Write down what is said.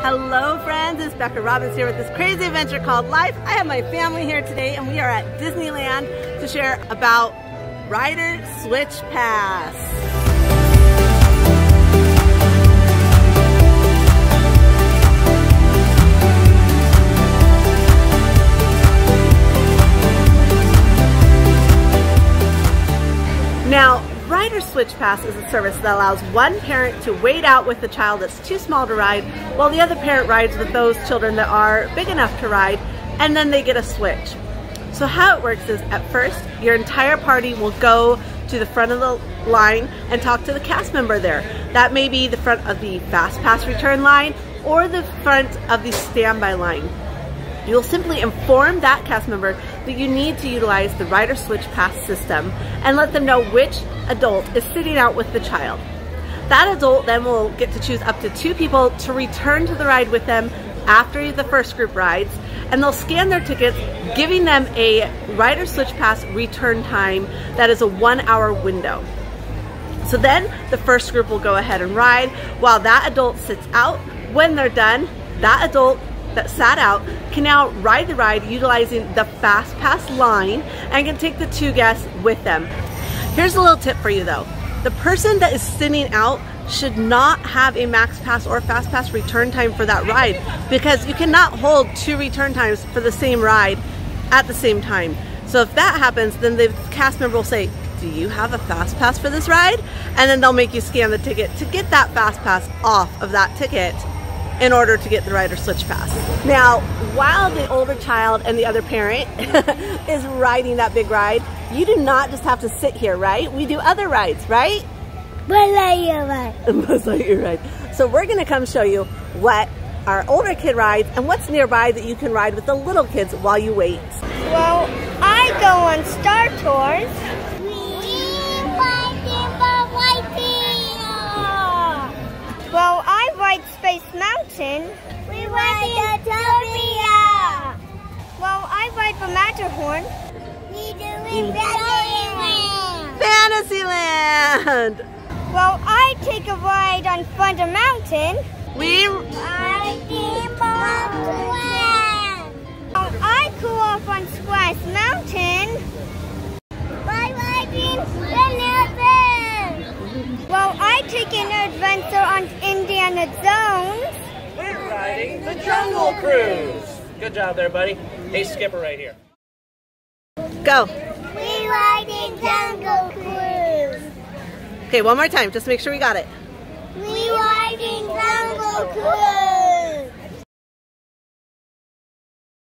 Hello friends, it's Becca Robins here with this crazy adventure called Life. I have my family here today and we are at Disneyland to share about Rider Switch Pass. Rider Switch Pass is a service that allows one parent to wait out with the child that's too small to ride, while the other parent rides with those children that are big enough to ride, and then they get a switch. So how it works is, at first, your entire party will go to the front of the line and talk to the cast member there. That may be the front of the Fast Pass return line or the front of the standby line. You'll simply inform that cast member that you need to utilize the rider switch pass system and let them know which adult is sitting out with the child. That adult then will get to choose up to two people to return to the ride with them after the first group rides and they'll scan their tickets giving them a rider switch pass return time that is a one hour window. So then the first group will go ahead and ride while that adult sits out. When they're done, that adult that sat out can now ride the ride utilizing the Fast Pass line and can take the two guests with them. Here's a little tip for you though. The person that is sitting out should not have a max pass or fast pass return time for that ride because you cannot hold two return times for the same ride at the same time. So if that happens, then the cast member will say, do you have a fast pass for this ride? And then they'll make you scan the ticket to get that fast pass off of that ticket in order to get the rider switch pass. Now, while the older child and the other parent is riding that big ride, you do not just have to sit here, right? We do other rides, right? Buzz Lightyear ride. Buzz Lightyear ride. So we're gonna come show you what our older kid rides and what's nearby that you can ride with the little kids while you wait. Well, I go on Star Tours. Well, I ride Space Mountain. We ride Autopia. Well, I ride the Matterhorn. We do in Fantasyland. Well, I take a ride on Thunder Mountain. We ride Well, I cool off on Splash Mountain. By riding Well, I take an adventure on Indiana Jones. We're riding the Jungle Cruise. Good job there, buddy. Hey, Skipper right here. Go. We riding Jungle Cruise. Okay, one more time. Just make sure we got it.